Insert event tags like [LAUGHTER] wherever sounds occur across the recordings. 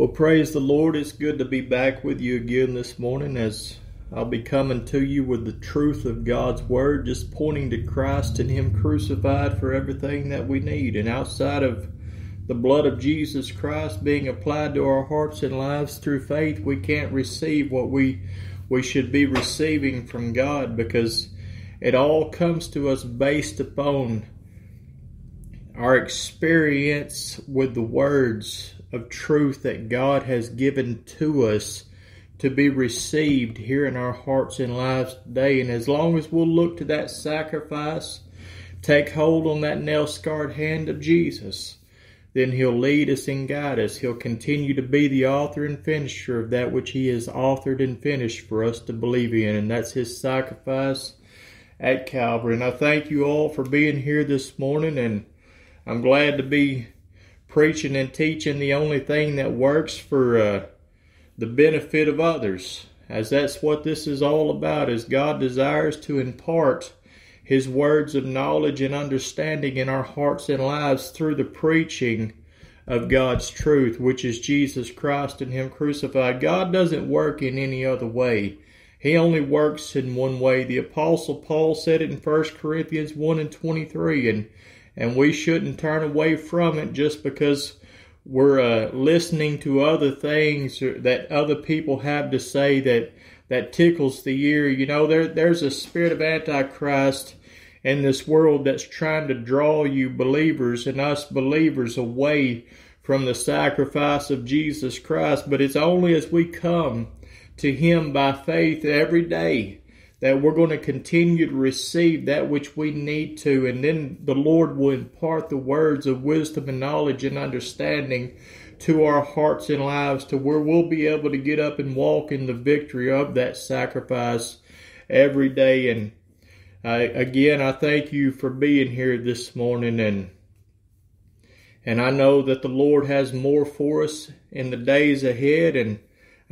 Well, praise the Lord. It's good to be back with you again this morning as I'll be coming to you with the truth of God's Word, just pointing to Christ and Him crucified for everything that we need. And outside of the blood of Jesus Christ being applied to our hearts and lives through faith, we can't receive what we, we should be receiving from God because it all comes to us based upon our experience with the words of truth that God has given to us to be received here in our hearts and lives today. And as long as we'll look to that sacrifice, take hold on that nail scarred hand of Jesus, then He'll lead us and guide us. He'll continue to be the author and finisher of that which He has authored and finished for us to believe in, and that's His sacrifice at Calvary. And I thank you all for being here this morning, and I'm glad to be preaching and teaching the only thing that works for uh, the benefit of others as that's what this is all about as god desires to impart his words of knowledge and understanding in our hearts and lives through the preaching of god's truth which is jesus christ and him crucified. God doesn't work in any other way. He only works in one way. The apostle paul said it in 1 corinthians 1 and 23 and and we shouldn't turn away from it just because we're uh, listening to other things that other people have to say that that tickles the ear. You know, there there's a spirit of antichrist in this world that's trying to draw you believers and us believers away from the sacrifice of Jesus Christ. But it's only as we come to Him by faith every day that we're going to continue to receive that which we need to, and then the Lord will impart the words of wisdom and knowledge and understanding to our hearts and lives to where we'll be able to get up and walk in the victory of that sacrifice every day. And uh, again, I thank you for being here this morning. And and I know that the Lord has more for us in the days ahead. And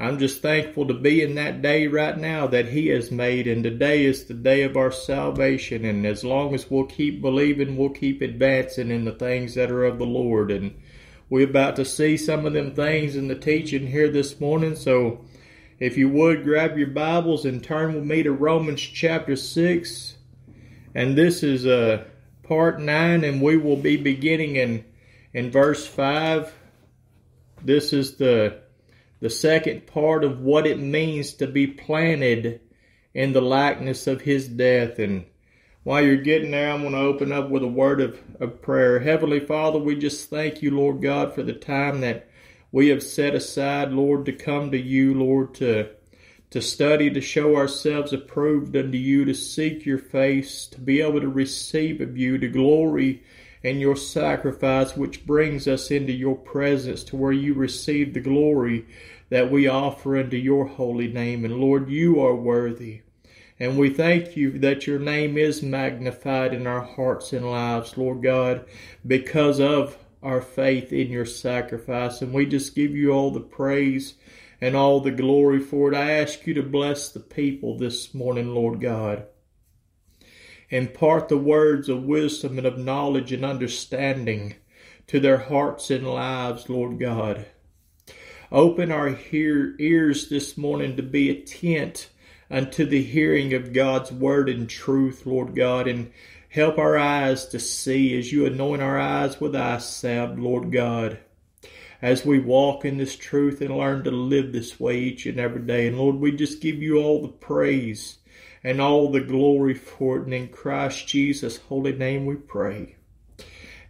I'm just thankful to be in that day right now that He has made, and today is the day of our salvation. And as long as we'll keep believing, we'll keep advancing in the things that are of the Lord. And we're about to see some of them things in the teaching here this morning. So if you would grab your Bibles and turn with me to Romans chapter 6. And this is uh, part 9, and we will be beginning in, in verse 5. This is the the second part of what it means to be planted in the likeness of his death. And while you're getting there, I'm going to open up with a word of, of prayer. Heavenly Father, we just thank you, Lord God, for the time that we have set aside, Lord, to come to you, Lord, to to study, to show ourselves approved unto you, to seek your face, to be able to receive of you, to glory in your sacrifice, which brings us into your presence to where you receive the glory that we offer unto your holy name. And Lord, you are worthy. And we thank you that your name is magnified in our hearts and lives, Lord God, because of our faith in your sacrifice. And we just give you all the praise and all the glory for it. I ask you to bless the people this morning, Lord God. Impart the words of wisdom and of knowledge and understanding to their hearts and lives, Lord God. Open our hear, ears this morning to be attent unto the hearing of God's word and truth, Lord God, and help our eyes to see as you anoint our eyes with eye salve, Lord God, as we walk in this truth and learn to live this way each and every day. And Lord, we just give you all the praise and all the glory for it. And in Christ Jesus' holy name we pray.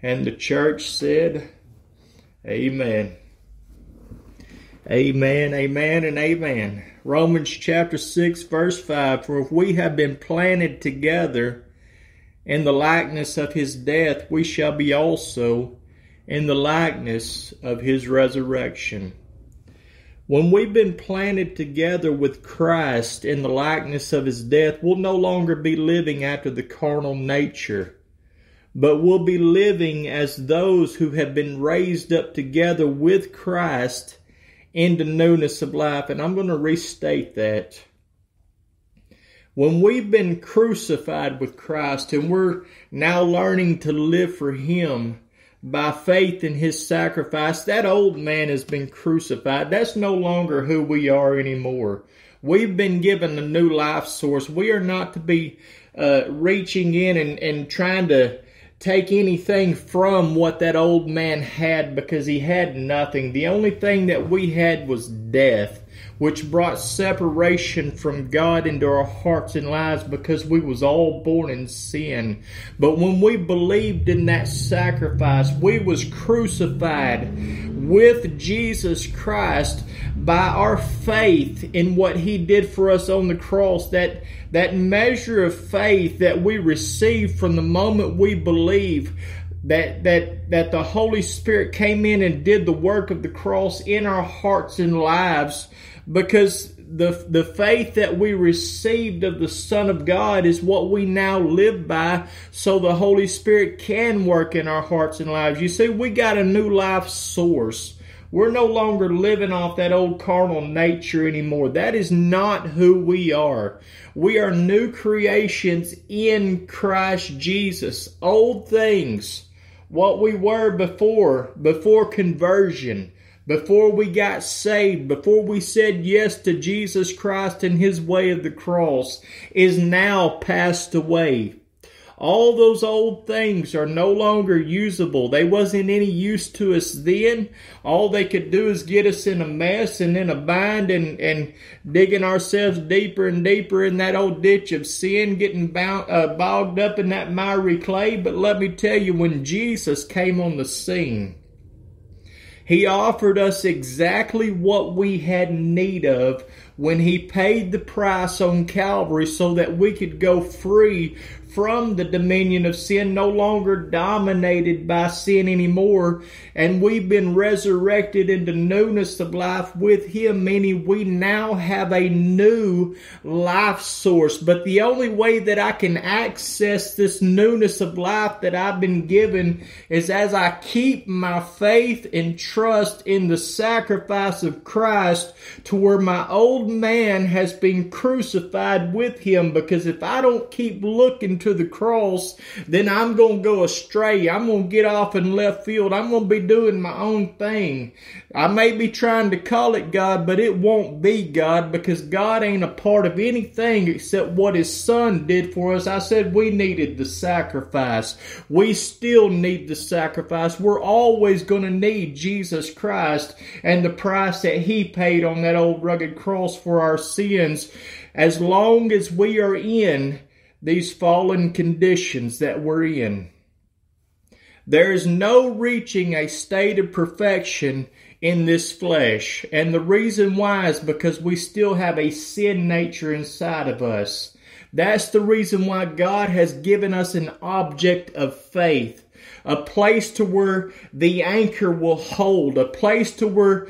And the church said, Amen. Amen, amen, and amen. Romans chapter 6, verse 5 For if we have been planted together in the likeness of his death, we shall be also in the likeness of his resurrection. When we've been planted together with Christ in the likeness of his death, we'll no longer be living after the carnal nature, but we'll be living as those who have been raised up together with Christ into newness of life. And I'm going to restate that. When we've been crucified with Christ and we're now learning to live for Him, by faith in his sacrifice, that old man has been crucified. That's no longer who we are anymore. We've been given a new life source. We are not to be uh, reaching in and, and trying to take anything from what that old man had because he had nothing. The only thing that we had was death which brought separation from God into our hearts and lives because we was all born in sin. But when we believed in that sacrifice, we was crucified with Jesus Christ by our faith in what he did for us on the cross that that measure of faith that we receive from the moment we believe that that that the Holy Spirit came in and did the work of the cross in our hearts and lives because the the faith that we received of the Son of God is what we now live by so the Holy Spirit can work in our hearts and lives. You see, we got a new life source. We're no longer living off that old carnal nature anymore. That is not who we are. We are new creations in Christ Jesus. Old things, what we were before, before conversion, before we got saved, before we said yes to Jesus Christ and His way of the cross, is now passed away. All those old things are no longer usable. They wasn't any use to us then. All they could do is get us in a mess and in a bind and, and digging ourselves deeper and deeper in that old ditch of sin, getting bound, uh, bogged up in that miry clay. But let me tell you, when Jesus came on the scene, he offered us exactly what we had need of when He paid the price on Calvary so that we could go free from the dominion of sin, no longer dominated by sin anymore. And we've been resurrected into newness of life with Him, meaning we now have a new life source. But the only way that I can access this newness of life that I've been given is as I keep my faith and trust in the sacrifice of Christ to where my old man has been crucified with Him. Because if I don't keep looking to the cross, then I'm going to go astray. I'm going to get off in left field. I'm going to be doing my own thing. I may be trying to call it God, but it won't be God because God ain't a part of anything except what His Son did for us. I said we needed the sacrifice. We still need the sacrifice. We're always going to need Jesus Christ and the price that He paid on that old rugged cross for our sins. As long as we are in these fallen conditions that we're in. There is no reaching a state of perfection in this flesh. And the reason why is because we still have a sin nature inside of us. That's the reason why God has given us an object of faith. A place to where the anchor will hold, a place to where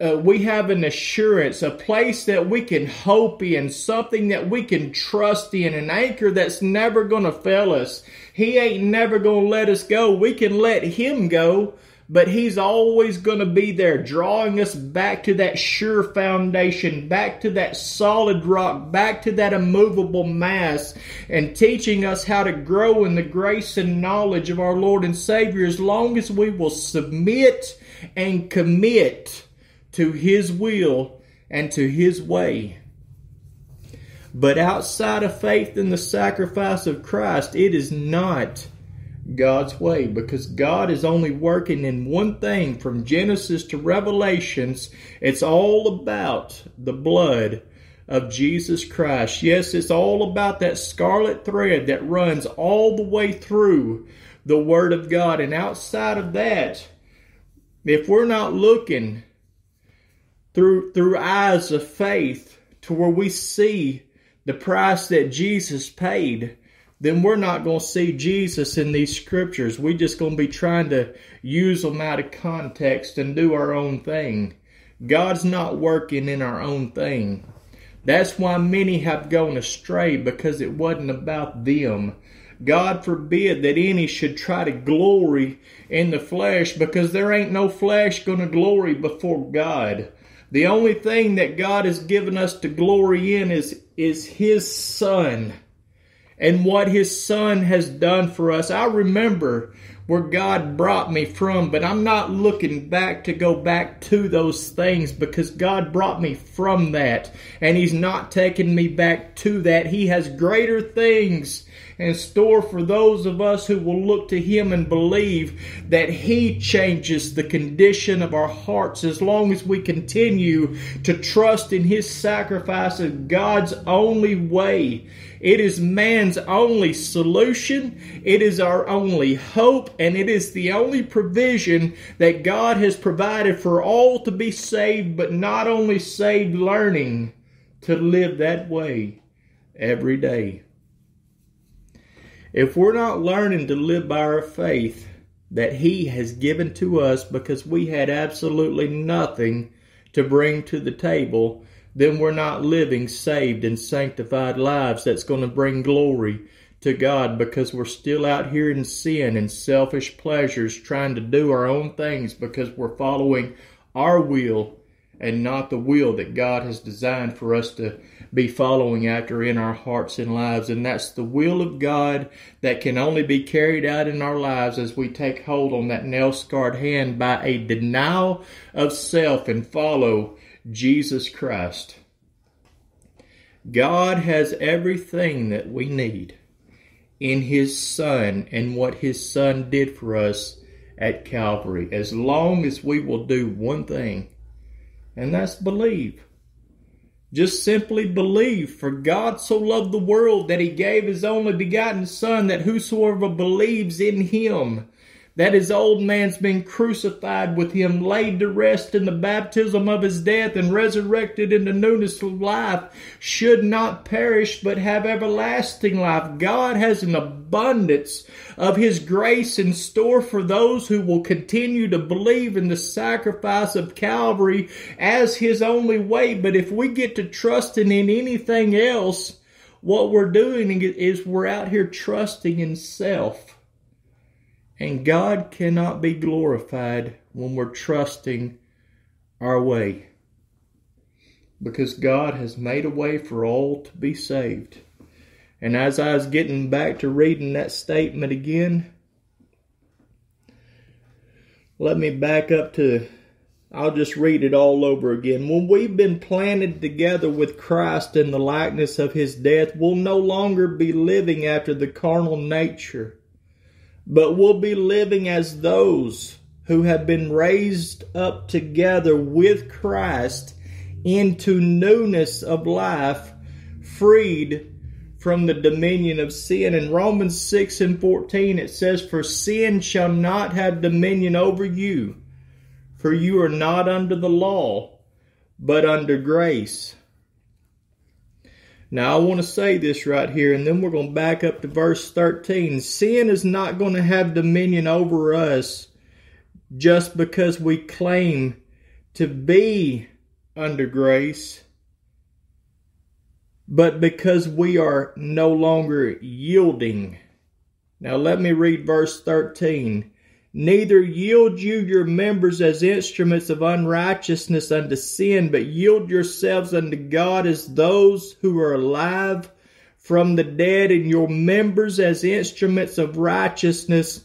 uh, we have an assurance, a place that we can hope in, something that we can trust in, an anchor that's never going to fail us. He ain't never going to let us go. We can let Him go, but He's always going to be there, drawing us back to that sure foundation, back to that solid rock, back to that immovable mass, and teaching us how to grow in the grace and knowledge of our Lord and Savior as long as we will submit and commit to His will and to His way. But outside of faith in the sacrifice of Christ, it is not God's way because God is only working in one thing from Genesis to Revelations. It's all about the blood of Jesus Christ. Yes, it's all about that scarlet thread that runs all the way through the Word of God. And outside of that, if we're not looking through through eyes of faith to where we see the price that Jesus paid, then we're not going to see Jesus in these scriptures. We're just going to be trying to use them out of context and do our own thing. God's not working in our own thing. That's why many have gone astray because it wasn't about them. God forbid that any should try to glory in the flesh because there ain't no flesh going to glory before God. The only thing that God has given us to glory in is, is His Son and what His Son has done for us. I remember where God brought me from, but I'm not looking back to go back to those things because God brought me from that and He's not taking me back to that. He has greater things in store for those of us who will look to Him and believe that He changes the condition of our hearts as long as we continue to trust in His sacrifice as God's only way. It is man's only solution. It is our only hope, and it is the only provision that God has provided for all to be saved, but not only saved, learning to live that way every day. If we're not learning to live by our faith that He has given to us because we had absolutely nothing to bring to the table, then we're not living saved and sanctified lives that's going to bring glory to God because we're still out here in sin and selfish pleasures trying to do our own things because we're following our will and not the will that God has designed for us to be following after in our hearts and lives. And that's the will of God that can only be carried out in our lives as we take hold on that nail scarred hand by a denial of self and follow Jesus Christ. God has everything that we need in His Son and what His Son did for us at Calvary, as long as we will do one thing, and that's believe. Just simply believe, for God so loved the world that he gave his only begotten Son, that whosoever believes in him that his old man's been crucified with him, laid to rest in the baptism of his death, and resurrected in the newness of life, should not perish but have everlasting life. God has an abundance of his grace in store for those who will continue to believe in the sacrifice of Calvary as his only way. But if we get to trusting in anything else, what we're doing is we're out here trusting in self. And God cannot be glorified when we're trusting our way. Because God has made a way for all to be saved. And as I was getting back to reading that statement again, let me back up to, I'll just read it all over again. When we've been planted together with Christ in the likeness of his death, we'll no longer be living after the carnal nature but we'll be living as those who have been raised up together with Christ into newness of life, freed from the dominion of sin. In Romans 6 and 14, it says, For sin shall not have dominion over you, for you are not under the law, but under grace. Now, I want to say this right here, and then we're going to back up to verse 13. Sin is not going to have dominion over us just because we claim to be under grace, but because we are no longer yielding. Now, let me read verse 13. Neither yield you your members as instruments of unrighteousness unto sin, but yield yourselves unto God as those who are alive from the dead, and your members as instruments of righteousness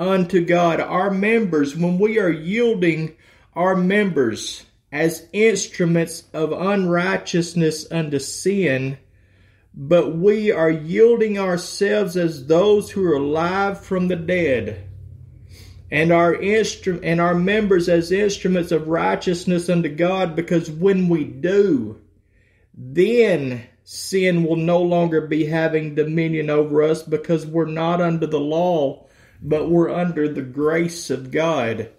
unto God. Our members, when we are yielding our members as instruments of unrighteousness unto sin, but we are yielding ourselves as those who are alive from the dead and our instru- and our members as instruments of righteousness unto God because when we do then sin will no longer be having dominion over us because we're not under the law but we're under the grace of God.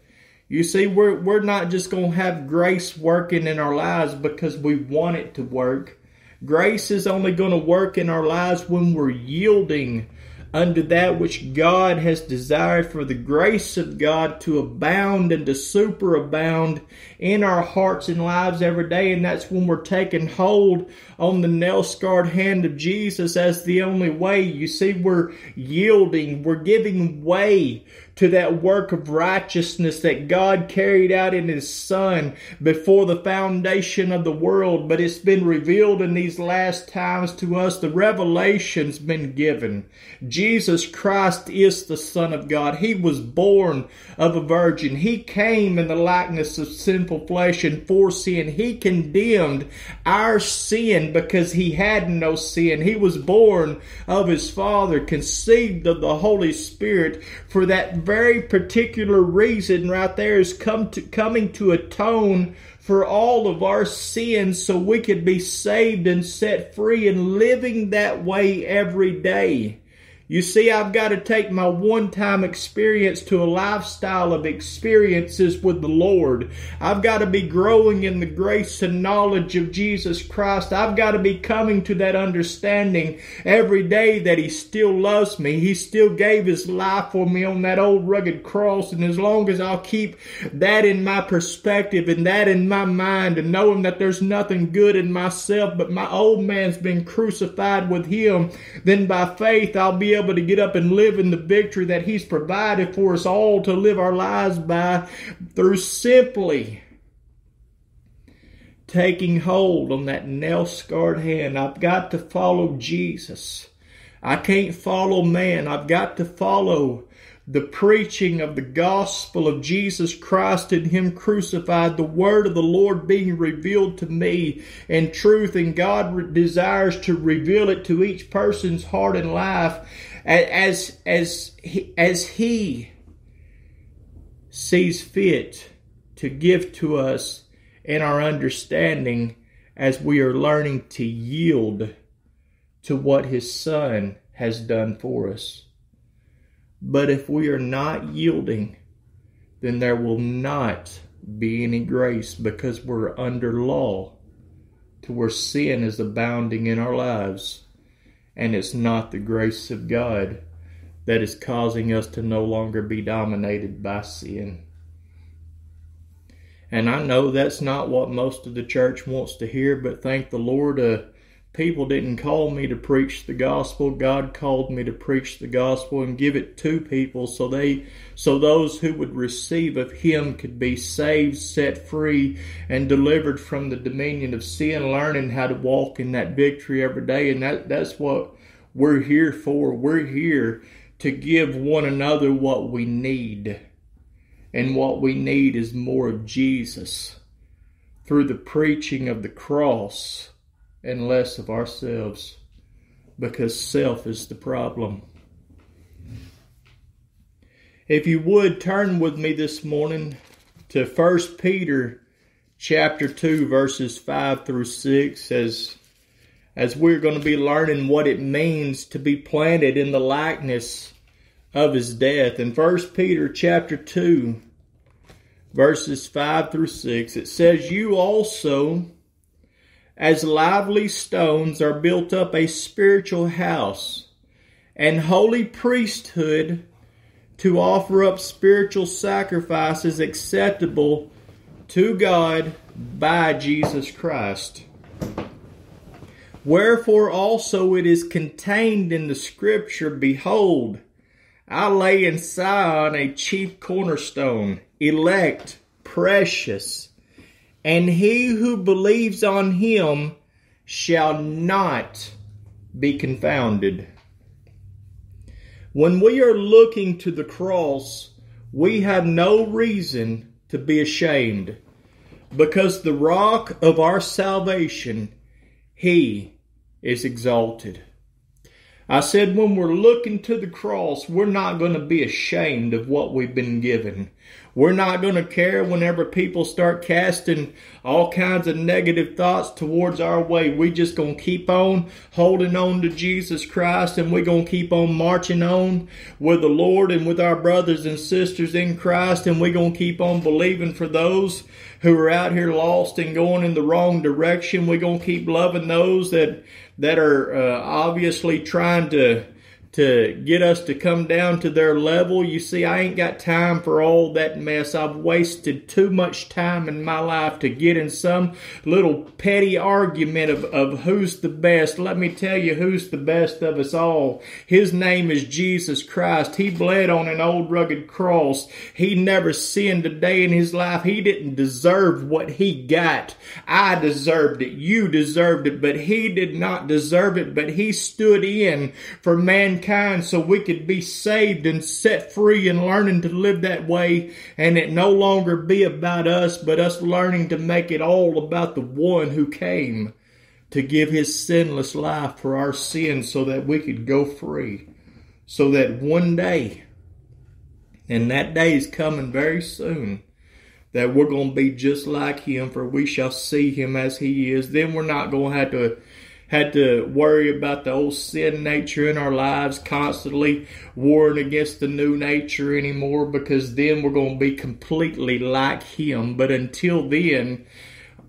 You see we're we're not just going to have grace working in our lives because we want it to work. Grace is only going to work in our lives when we're yielding unto that which God has desired for the grace of God to abound and to superabound in our hearts and lives every day. And that's when we're taking hold on the nail scarred hand of Jesus as the only way. You see, we're yielding, we're giving way to that work of righteousness that God carried out in His Son before the foundation of the world, but it's been revealed in these last times to us. The revelation's been given. Jesus Christ is the Son of God. He was born of a virgin. He came in the likeness of sinful flesh and for sin. He condemned our sin because He had no sin. He was born of His Father, conceived of the Holy Spirit for that very particular reason right there is come to coming to atone for all of our sins so we could be saved and set free and living that way every day. You see, I've got to take my one time experience to a lifestyle of experiences with the Lord. I've got to be growing in the grace and knowledge of Jesus Christ. I've got to be coming to that understanding every day that He still loves me. He still gave His life for me on that old rugged cross. And as long as I'll keep that in my perspective and that in my mind and knowing that there's nothing good in myself, but my old man's been crucified with Him, then by faith I'll be able to get up and live in the victory that He's provided for us all to live our lives by through simply taking hold on that nail scarred hand. I've got to follow Jesus. I can't follow man. I've got to follow the preaching of the gospel of Jesus Christ and Him crucified, the word of the Lord being revealed to me in truth, and God desires to reveal it to each person's heart and life as as as he sees fit to give to us in our understanding as we are learning to yield to what his son has done for us. But if we are not yielding, then there will not be any grace because we're under law to where sin is abounding in our lives and it's not the grace of God that is causing us to no longer be dominated by sin. And I know that's not what most of the church wants to hear, but thank the Lord, uh, people didn't call me to preach the gospel. God called me to preach the gospel and give it to people so they so those who would receive of him could be saved, set free, and delivered from the dominion of sin, learning how to walk in that victory every day. And that that's what we're here for. We're here to give one another what we need. And what we need is more of Jesus through the preaching of the cross and less of ourselves because self is the problem. If you would turn with me this morning to 1 Peter chapter 2 verses 5 through 6 as as we're going to be learning what it means to be planted in the likeness of his death. In 1 Peter chapter 2 verses 5 through 6 it says you also as lively stones are built up a spiritual house and holy priesthood to offer up spiritual sacrifices acceptable to God by Jesus Christ. Wherefore also it is contained in the scripture, Behold, I lay in Sion a chief cornerstone, elect, precious, and he who believes on him shall not be confounded. When we are looking to the cross, we have no reason to be ashamed because the rock of our salvation, he is exalted. I said when we're looking to the cross, we're not going to be ashamed of what we've been given. We're not going to care whenever people start casting all kinds of negative thoughts towards our way. We just going to keep on holding on to Jesus Christ and we're going to keep on marching on with the Lord and with our brothers and sisters in Christ and we're going to keep on believing for those who are out here lost and going in the wrong direction. We're going to keep loving those that that are uh, obviously trying to to get us to come down to their level. You see, I ain't got time for all that mess. I've wasted too much time in my life to get in some little petty argument of, of who's the best. Let me tell you who's the best of us all. His name is Jesus Christ. He bled on an old rugged cross. He never sinned a day in his life. He didn't deserve what he got. I deserved it. You deserved it, but he did not deserve it, but he stood in for mankind mankind so we could be saved and set free and learning to live that way and it no longer be about us, but us learning to make it all about the one who came to give his sinless life for our sins so that we could go free. So that one day, and that day is coming very soon, that we're going to be just like him, for we shall see him as he is. Then we're not going to have to had to worry about the old sin nature in our lives, constantly warring against the new nature anymore because then we're going to be completely like Him. But until then,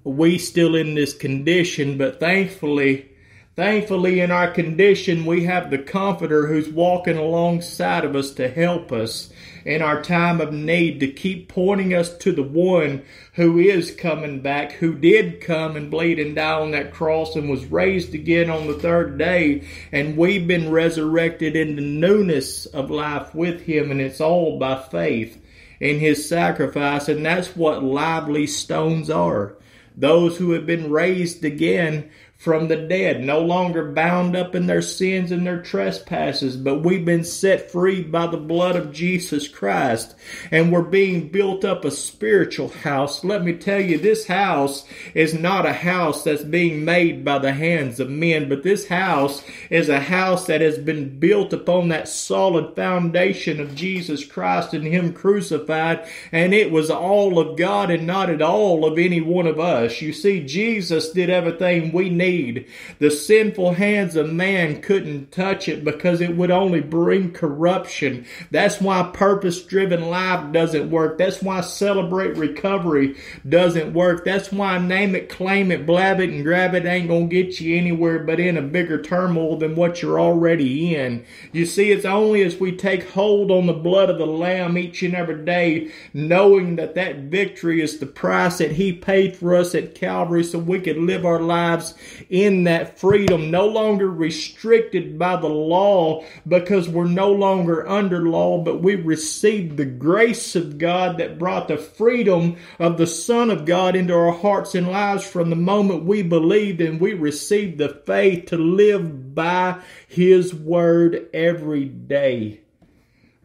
we still in this condition, but thankfully, Thankfully, in our condition, we have the Comforter who's walking alongside of us to help us in our time of need, to keep pointing us to the one who is coming back, who did come and bleed and die on that cross and was raised again on the third day. And we've been resurrected into newness of life with him, and it's all by faith in his sacrifice. And that's what lively stones are. Those who have been raised again from the dead, no longer bound up in their sins and their trespasses, but we've been set free by the blood of Jesus Christ, and we're being built up a spiritual house. Let me tell you, this house is not a house that's being made by the hands of men, but this house is a house that has been built upon that solid foundation of Jesus Christ and Him crucified, and it was all of God and not at all of any one of us. You see, Jesus did everything we need need. The sinful hands of man couldn't touch it because it would only bring corruption. That's why purpose driven life doesn't work. That's why celebrate recovery doesn't work. That's why name it, claim it, blab it, and grab it ain't gonna get you anywhere but in a bigger turmoil than what you're already in. You see, it's only as we take hold on the blood of the Lamb each and every day, knowing that that victory is the price that He paid for us at Calvary so we could live our lives in that freedom, no longer restricted by the law because we're no longer under law, but we received the grace of God that brought the freedom of the Son of God into our hearts and lives from the moment we believed and we received the faith to live by His Word every day.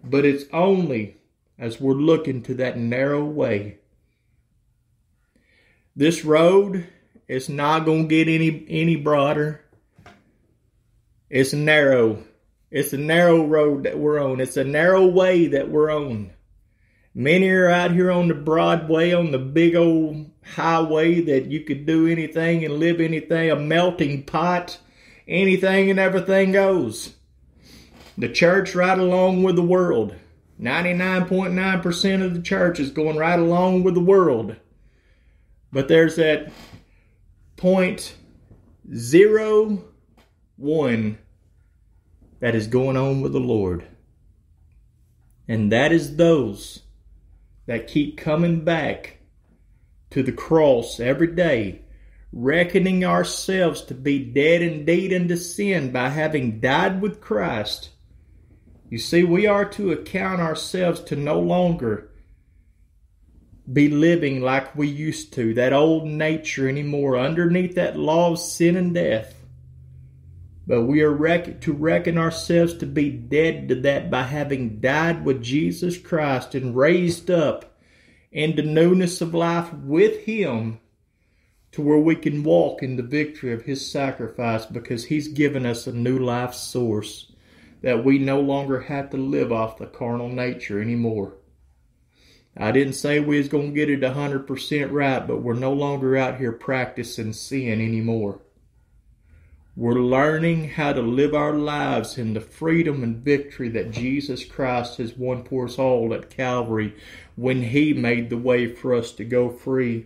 But it's only as we're looking to that narrow way. This road it's not gonna get any any broader. It's narrow. It's a narrow road that we're on. It's a narrow way that we're on. Many are out here on the Broadway, on the big old highway that you could do anything and live anything, a melting pot, anything and everything goes. The church right along with the world. 99.9% of the church is going right along with the world. But there's that point zero one that is going on with the Lord. And that is those that keep coming back to the cross every day, reckoning ourselves to be dead indeed unto sin by having died with Christ. You see, we are to account ourselves to no longer be living like we used to, that old nature anymore, underneath that law of sin and death. But we are rec- to reckon ourselves to be dead to that by having died with Jesus Christ and raised up into newness of life with Him to where we can walk in the victory of His sacrifice because He's given us a new life source that we no longer have to live off the carnal nature anymore. I didn't say we was going to get it 100% right, but we're no longer out here practicing sin anymore. We're learning how to live our lives in the freedom and victory that Jesus Christ has won for us all at Calvary when He made the way for us to go free.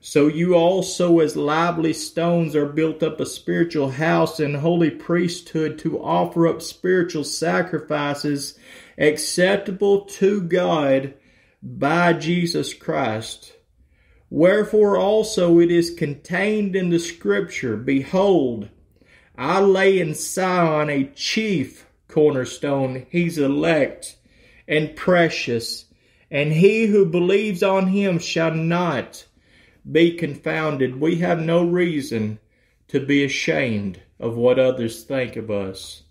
So you also, as lively stones, are built up a spiritual house and holy priesthood to offer up spiritual sacrifices acceptable to God by Jesus Christ. Wherefore also it is contained in the scripture, Behold, I lay in Sion a chief cornerstone, he's elect and precious, and he who believes on him shall not be confounded. We have no reason to be ashamed of what others think of us.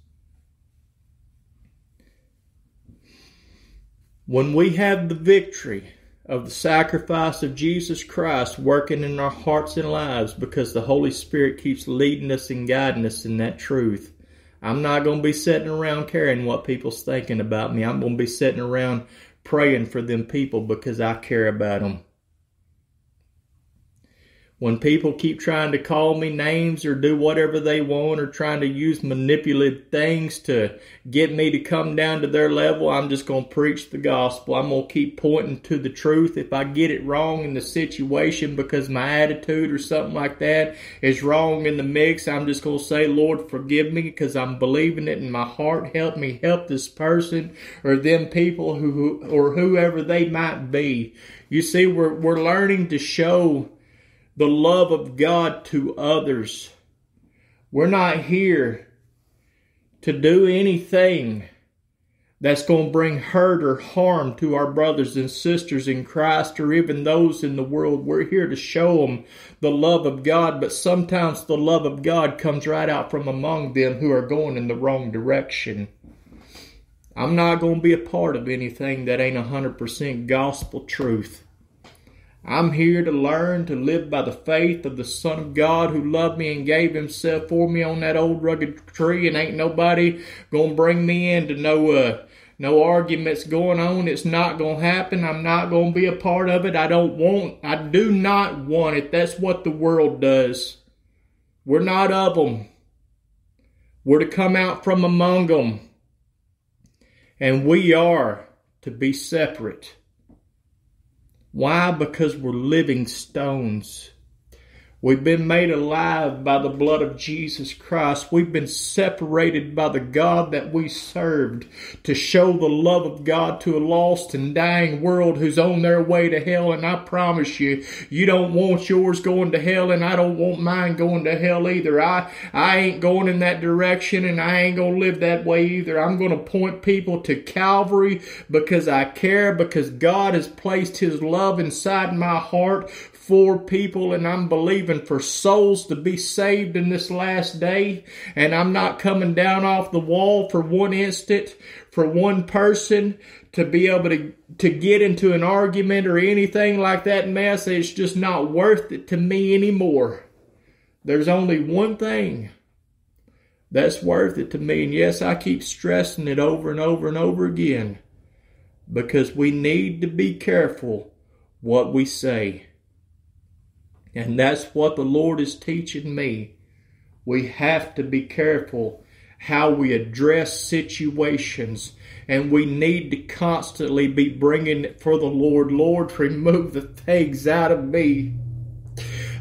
When we have the victory of the sacrifice of Jesus Christ working in our hearts and lives because the Holy Spirit keeps leading us and guiding us in that truth, I'm not going to be sitting around caring what people's thinking about me. I'm going to be sitting around praying for them people because I care about them. When people keep trying to call me names or do whatever they want or trying to use manipulative things to get me to come down to their level, I'm just going to preach the gospel. I'm going to keep pointing to the truth. If I get it wrong in the situation because my attitude or something like that is wrong in the mix, I'm just going to say, Lord, forgive me because I'm believing it in my heart. Help me help this person or them people who, or whoever they might be. You see, we're, we're learning to show the love of God to others. We're not here to do anything that's going to bring hurt or harm to our brothers and sisters in Christ or even those in the world. We're here to show them the love of God, but sometimes the love of God comes right out from among them who are going in the wrong direction. I'm not going to be a part of anything that ain't 100% gospel truth. I'm here to learn to live by the faith of the Son of God who loved me and gave himself for me on that old rugged tree, and ain't nobody gonna bring me into no uh, no arguments going on. It's not gonna happen. I'm not gonna be a part of it. I don't want. I do not want it. That's what the world does. We're not of them. We're to come out from among them, and we are to be separate. Why? Because we're living stones. We've been made alive by the blood of Jesus Christ. We've been separated by the God that we served to show the love of God to a lost and dying world who's on their way to hell. And I promise you, you don't want yours going to hell and I don't want mine going to hell either. I, I ain't going in that direction and I ain't going to live that way either. I'm going to point people to Calvary because I care, because God has placed His love inside my heart for people and I'm believing for souls to be saved in this last day. And I'm not coming down off the wall for one instant, for one person to be able to, to get into an argument or anything like that mess. It's just not worth it to me anymore. There's only one thing that's worth it to me. And yes, I keep stressing it over and over and over again because we need to be careful what we say. And that's what the Lord is teaching me. We have to be careful how we address situations. And we need to constantly be bringing it for the Lord. Lord, remove the things out of me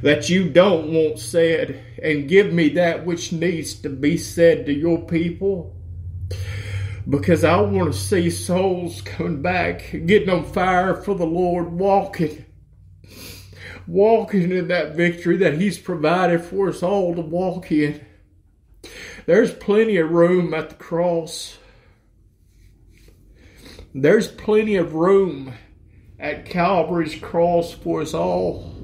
that you don't want said and give me that which needs to be said to your people. Because I want to see souls coming back, getting on fire for the Lord, walking walking in that victory that He's provided for us all to walk in. There's plenty of room at the cross. There's plenty of room at Calvary's cross for us all.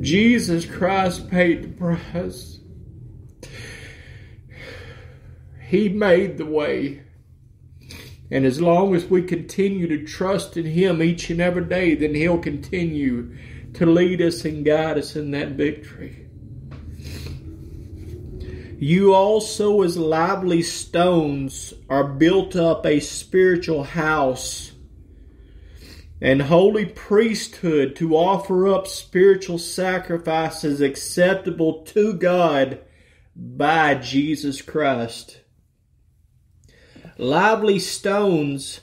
Jesus Christ paid the price. He made the way. And as long as we continue to trust in Him each and every day, then He'll continue to lead us and guide us in that victory. You also, as lively stones, are built up a spiritual house and holy priesthood to offer up spiritual sacrifices acceptable to God by Jesus Christ. Lively stones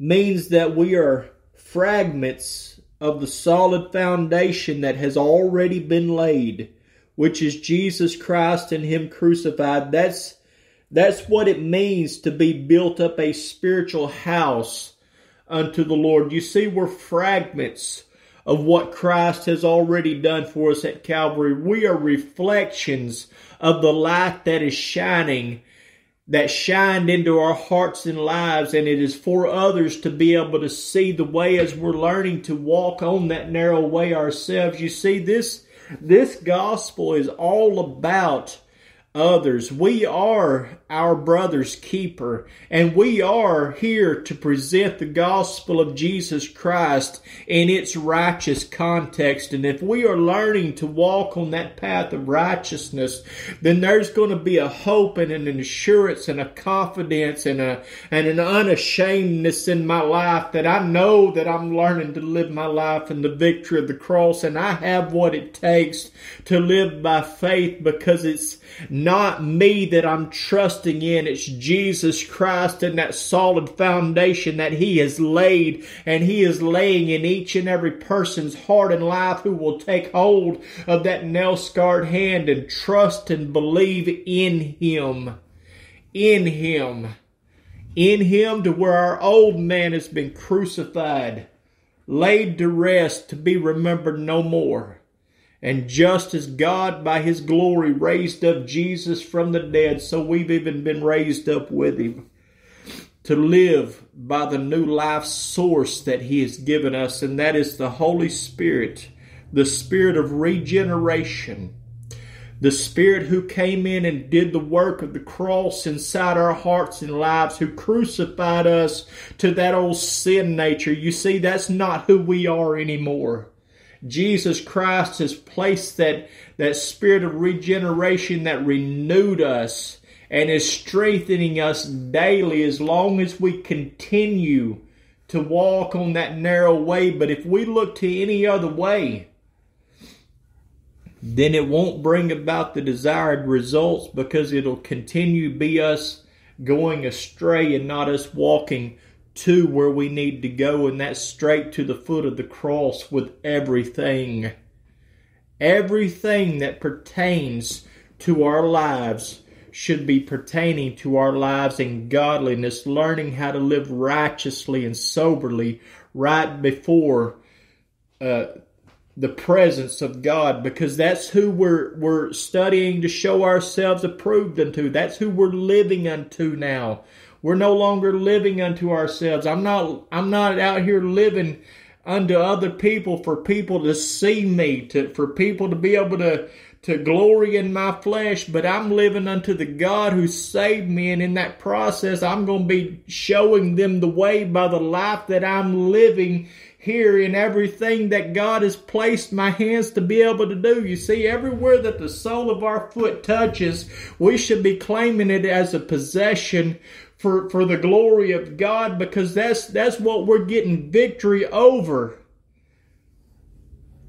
means that we are fragments of the solid foundation that has already been laid, which is Jesus Christ and Him crucified. That's that's what it means to be built up a spiritual house unto the Lord. You see, we're fragments of what Christ has already done for us at Calvary. We are reflections of the light that is shining, that shined into our hearts and lives, and it is for others to be able to see the way as we're learning to walk on that narrow way ourselves. You see, this this gospel is all about others. We are our brother's keeper, and we are here to present the gospel of Jesus Christ in its righteous context. And if we are learning to walk on that path of righteousness, then there's going to be a hope and an assurance and a confidence and a and an unashamedness in my life that I know that I'm learning to live my life in the victory of the cross, and I have what it takes to live by faith because it's not me that I'm trusting in. It's Jesus Christ and that solid foundation that He has laid and He is laying in each and every person's heart and life who will take hold of that nail scarred hand and trust and believe in Him. In Him. In Him to where our old man has been crucified, laid to rest, to be remembered no more. And just as God, by His glory, raised up Jesus from the dead, so we've even been raised up with Him to live by the new life source that He has given us, and that is the Holy Spirit, the Spirit of regeneration, the Spirit who came in and did the work of the cross inside our hearts and lives, who crucified us to that old sin nature. You see, that's not who we are anymore. Jesus Christ has placed that, that spirit of regeneration that renewed us and is strengthening us daily as long as we continue to walk on that narrow way. But if we look to any other way, then it won't bring about the desired results because it'll continue to be us going astray and not us walking to where we need to go, and that's straight to the foot of the cross with everything. Everything that pertains to our lives should be pertaining to our lives in godliness, learning how to live righteously and soberly right before uh, the presence of God, because that's who we're we're studying to show ourselves approved unto. That's who we're living unto now. We're no longer living unto ourselves. I'm not I'm not out here living unto other people for people to see me, to for people to be able to to glory in my flesh, but I'm living unto the God who saved me, and in that process, I'm going to be showing them the way by the life that I'm living here in everything that God has placed my hands to be able to do. You see, everywhere that the sole of our foot touches, we should be claiming it as a possession for, for the glory of God because that's, that's what we're getting victory over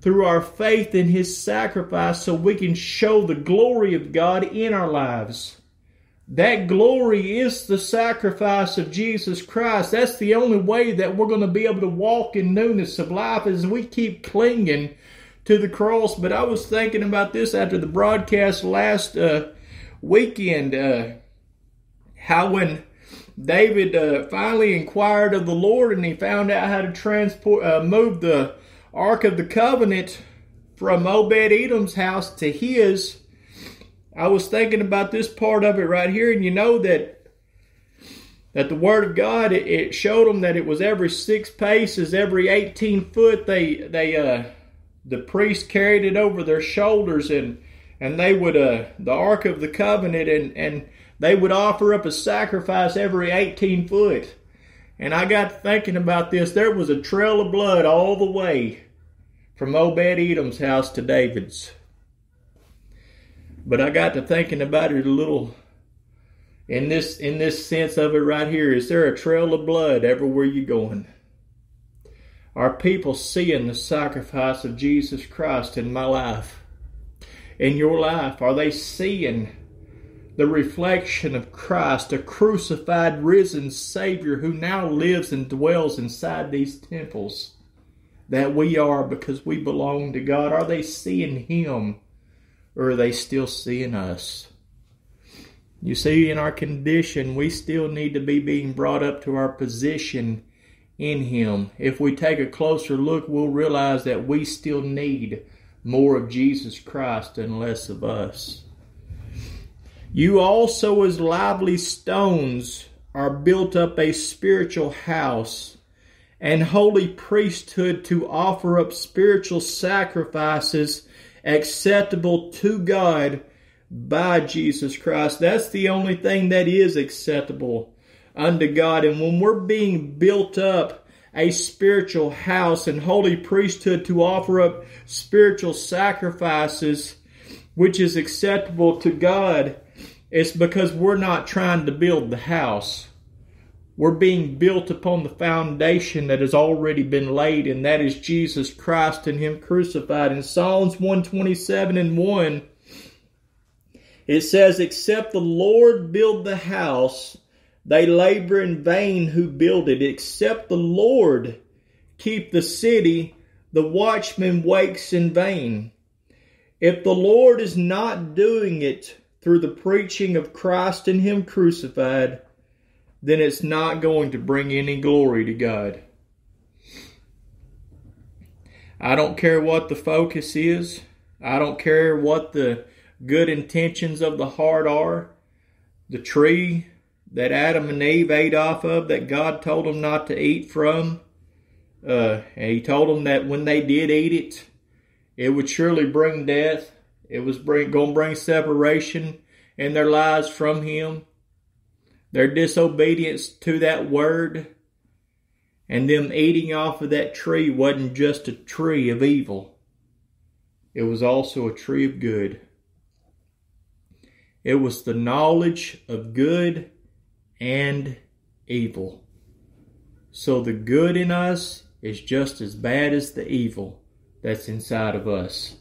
through our faith in His sacrifice so we can show the glory of God in our lives. That glory is the sacrifice of Jesus Christ. That's the only way that we're going to be able to walk in newness of life as we keep clinging to the cross. But I was thinking about this after the broadcast last uh, weekend. Uh, how when David uh, finally inquired of the Lord and he found out how to transport, uh, move the Ark of the Covenant from Obed Edom's house to his. I was thinking about this part of it right here, and you know that that the Word of God it, it showed them that it was every six paces, every eighteen foot. They they uh the priest carried it over their shoulders, and and they would uh the Ark of the Covenant, and and they would offer up a sacrifice every 18 foot. And I got thinking about this. There was a trail of blood all the way from Obed Edom's house to David's. But I got to thinking about it a little in this in this sense of it right here. Is there a trail of blood everywhere you're going? Are people seeing the sacrifice of Jesus Christ in my life? In your life? Are they seeing the reflection of Christ, a crucified, risen Savior who now lives and dwells inside these temples. that we are because we belong to God? Are they seeing Him or are they still seeing us? You see, in our condition, we still need to be being brought up to our position in Him. If we take a closer look, we'll realize that we still need more of Jesus Christ and less of us. You also, as lively stones, are built up a spiritual house and holy priesthood to offer up spiritual sacrifices acceptable to God by Jesus Christ. That's the only thing that is acceptable unto God. And when we're being built up a spiritual house and holy priesthood to offer up spiritual sacrifices, which is acceptable to God, it's because we're not trying to build the house. We're being built upon the foundation that has already been laid, and that is Jesus Christ and Him crucified. In Psalms 127 and 1, it says, Except the Lord build the house, they labor in vain who build it. Except the Lord keep the city, the watchman wakes in vain. If the Lord is not doing it through the preaching of Christ and Him crucified, then it's not going to bring any glory to God. I don't care what the focus is. I don't care what the good intentions of the heart are. The tree that Adam and Eve ate off of that God told them not to eat from. Uh, and he told them that when they did eat it, it would surely bring death. It was bring, going to bring separation in their lives from him. Their disobedience to that word and them eating off of that tree wasn't just a tree of evil. It was also a tree of good. It was the knowledge of good and evil. So the good in us is just as bad as the evil that's inside of us.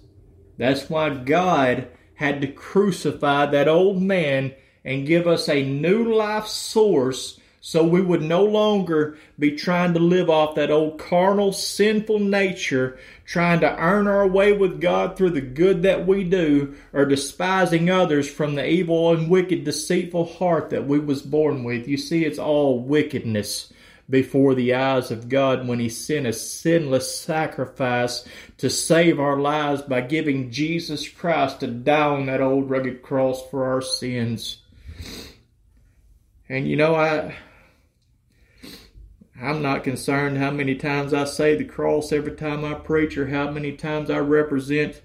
That's why God had to crucify that old man and give us a new life source so we would no longer be trying to live off that old carnal, sinful nature, trying to earn our way with God through the good that we do, or despising others from the evil and wicked, deceitful heart that we was born with. You see, it's all wickedness before the eyes of God when He sent a sinless sacrifice to save our lives by giving Jesus Christ to die on that old rugged cross for our sins. And you know, I I'm not concerned how many times I say the cross every time I preach or how many times I represent.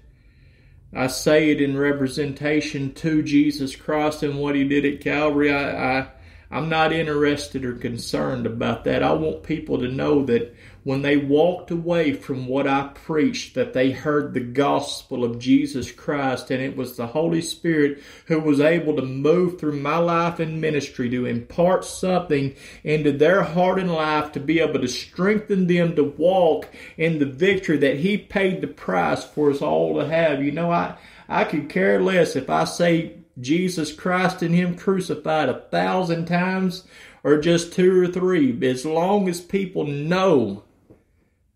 I say it in representation to Jesus Christ and what He did at Calvary. I, I I'm not interested or concerned about that. I want people to know that when they walked away from what I preached, that they heard the gospel of Jesus Christ, and it was the Holy Spirit who was able to move through my life and ministry to impart something into their heart and life to be able to strengthen them to walk in the victory that He paid the price for us all to have. You know, I, I could care less if I say Jesus Christ and Him crucified a thousand times or just two or three, as long as people know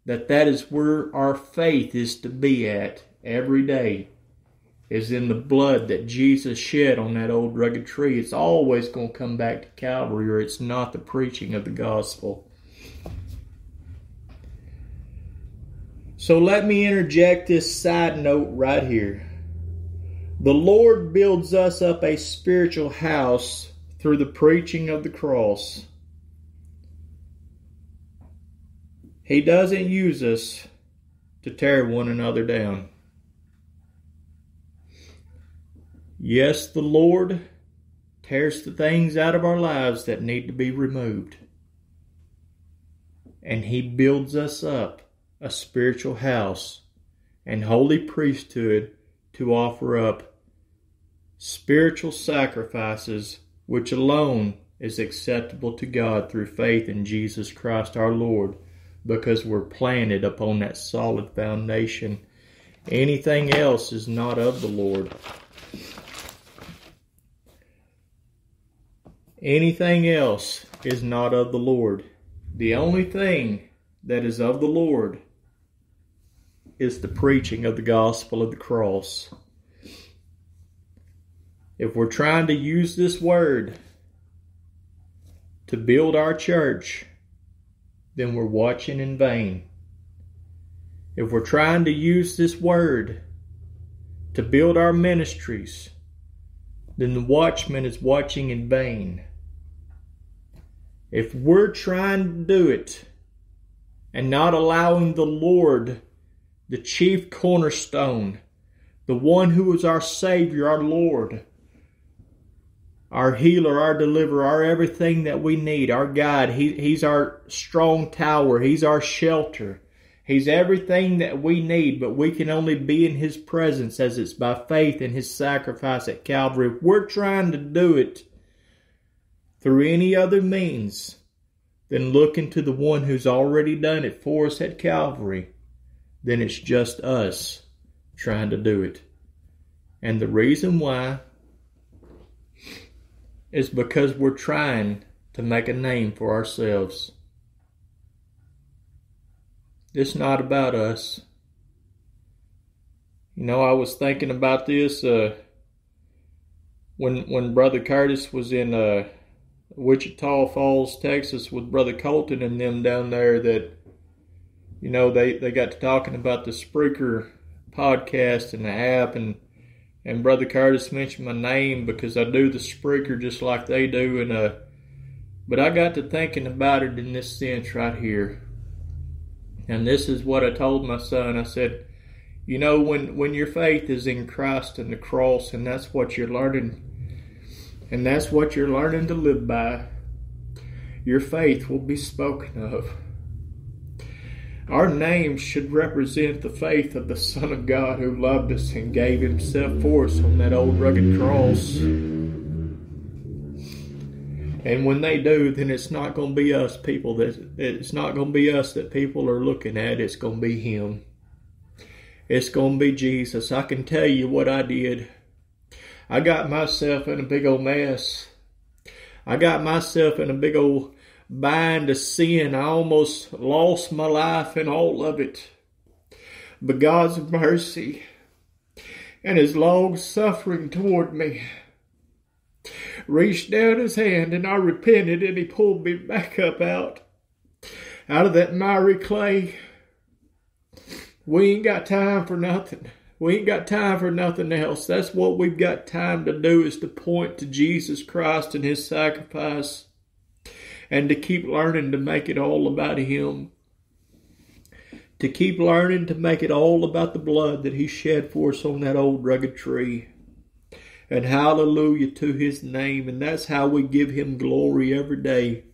that that is where our faith is to be at every day is in the blood that Jesus shed on that old rugged tree. It's always going to come back to Calvary or it's not the preaching of the gospel. So let me interject this side note right here. The Lord builds us up a spiritual house through the preaching of the cross. He doesn't use us to tear one another down. Yes, the Lord tears the things out of our lives that need to be removed. And He builds us up a spiritual house and holy priesthood to offer up spiritual sacrifices, which alone is acceptable to God through faith in Jesus Christ our Lord because we're planted upon that solid foundation. Anything else is not of the Lord. Anything else is not of the Lord. The only thing that is of the Lord is the preaching of the gospel of the cross. If we're trying to use this word to build our church, then we're watching in vain. If we're trying to use this word to build our ministries, then the watchman is watching in vain. If we're trying to do it and not allowing the Lord, the chief cornerstone, the one who is our Savior, our Lord, our healer, our deliverer, our everything that we need, our God. He, he's our strong tower. He's our shelter. He's everything that we need, but we can only be in His presence as it's by faith in His sacrifice at Calvary. If we're trying to do it through any other means than looking to the one who's already done it for us at Calvary, then it's just us trying to do it. And the reason why is because we're trying to make a name for ourselves. It's not about us. You know, I was thinking about this uh, when when Brother Curtis was in uh, Wichita Falls, Texas, with Brother Colton and them down there. That you know they they got to talking about the Spreaker podcast and the app and and Brother Curtis mentioned my name because I do the Spreaker just like they do, and uh, but I got to thinking about it in this sense right here, and this is what I told my son. I said, you know, when when your faith is in Christ and the cross, and that's what you're learning, and that's what you're learning to live by, your faith will be spoken of. Our names should represent the faith of the Son of God who loved us and gave himself for us on that old rugged cross. And when they do, then it's not going to be us people that it's not going to be us that people are looking at. It's going to be Him. It's going to be Jesus. I can tell you what I did. I got myself in a big old mess. I got myself in a big old bind of sin. I almost lost my life and all of it. But God's mercy and his long suffering toward me reached down his hand and I repented and he pulled me back up out out of that miry clay. We ain't got time for nothing. We ain't got time for nothing else. That's what we've got time to do is to point to Jesus Christ and his sacrifice and to keep learning to make it all about Him. To keep learning to make it all about the blood that He shed for us on that old rugged tree. And hallelujah to His name. And that's how we give Him glory every day.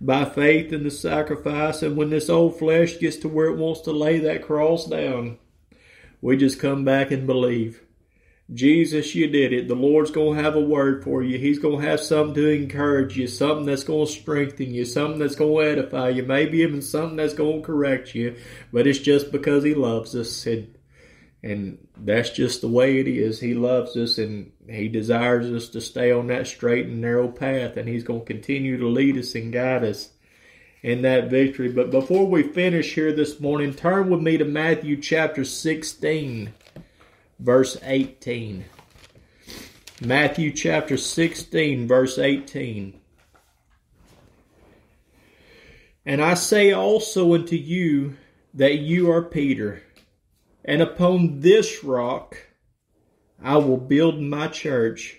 By faith in the sacrifice. And when this old flesh gets to where it wants to lay that cross down, we just come back and believe. Jesus, you did it. The Lord's going to have a word for you. He's going to have something to encourage you, something that's going to strengthen you, something that's going to edify you, maybe even something that's going to correct you. But it's just because He loves us. And, and that's just the way it is. He loves us and He desires us to stay on that straight and narrow path. And He's going to continue to lead us and guide us in that victory. But before we finish here this morning, turn with me to Matthew chapter 16 verse 18. Matthew chapter 16, verse 18. And I say also unto you that you are Peter, and upon this rock I will build my church,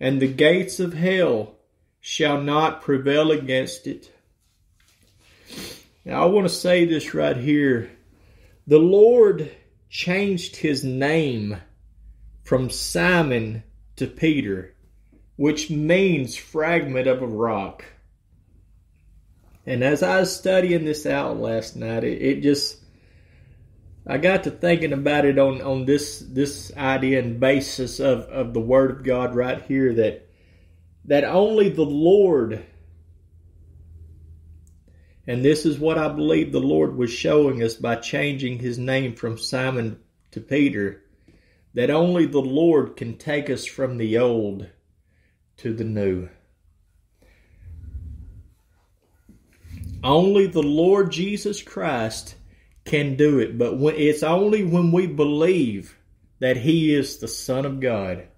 and the gates of hell shall not prevail against it. Now I want to say this right here. The Lord changed his name from Simon to Peter, which means fragment of a rock. And as I was studying this out last night, it, it just I got to thinking about it on, on this this idea and basis of, of the Word of God right here that that only the Lord and this is what I believe the Lord was showing us by changing his name from Simon to Peter that only the Lord can take us from the old to the new. Only the Lord Jesus Christ can do it. But when, it's only when we believe that He is the Son of God.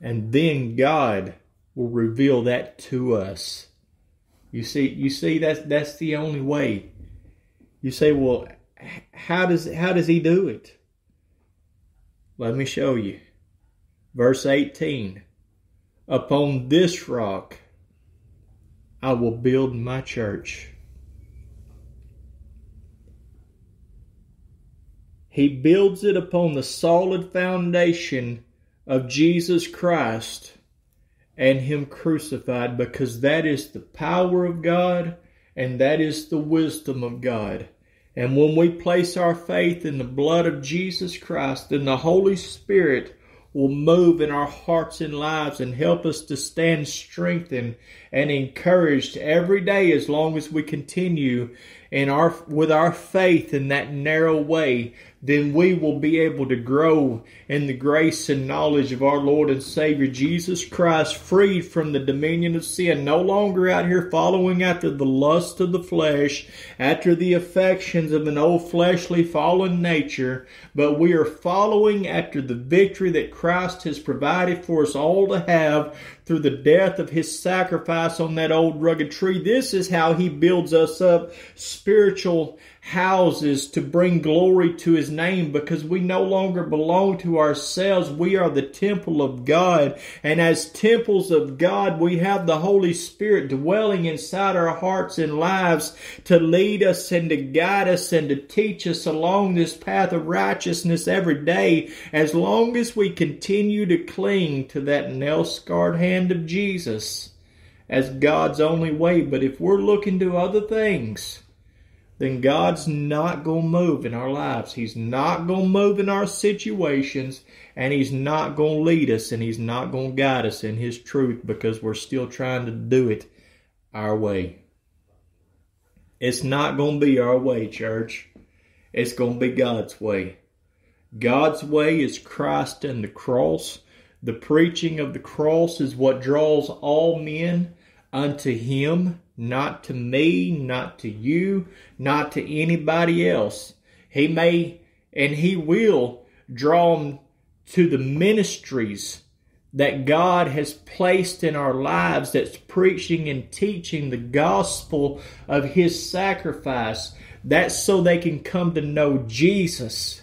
And then God will reveal that to us. You see, you see that's that's the only way. You say, well, how does how does he do it? Let me show you. Verse 18. Upon this rock I will build my church. He builds it upon the solid foundation of Jesus Christ and Him crucified because that is the power of God and that is the wisdom of God. And when we place our faith in the blood of Jesus Christ, then the Holy Spirit will move in our hearts and lives and help us to stand strengthened and encouraged every day as long as we continue in our with our faith in that narrow way then we will be able to grow in the grace and knowledge of our Lord and Savior Jesus Christ, freed from the dominion of sin, no longer out here following after the lust of the flesh, after the affections of an old fleshly fallen nature, but we are following after the victory that Christ has provided for us all to have through the death of his sacrifice on that old rugged tree. This is how he builds us up spiritual houses to bring glory to his name because we no longer belong to ourselves. We are the temple of God. And as temples of God, we have the Holy Spirit dwelling inside our hearts and lives to lead us and to guide us and to teach us along this path of righteousness every day as long as we continue to cling to that nail scarred hand of Jesus as God's only way. But if we're looking to other things, then God's not going to move in our lives. He's not going to move in our situations, and He's not going to lead us, and He's not going to guide us in His truth because we're still trying to do it our way. It's not going to be our way, church. It's going to be God's way. God's way is Christ and the cross. The preaching of the cross is what draws all men unto Him not to me, not to you, not to anybody else. He may and He will draw them to the ministries that God has placed in our lives that's preaching and teaching the gospel of His sacrifice. That's so they can come to know Jesus,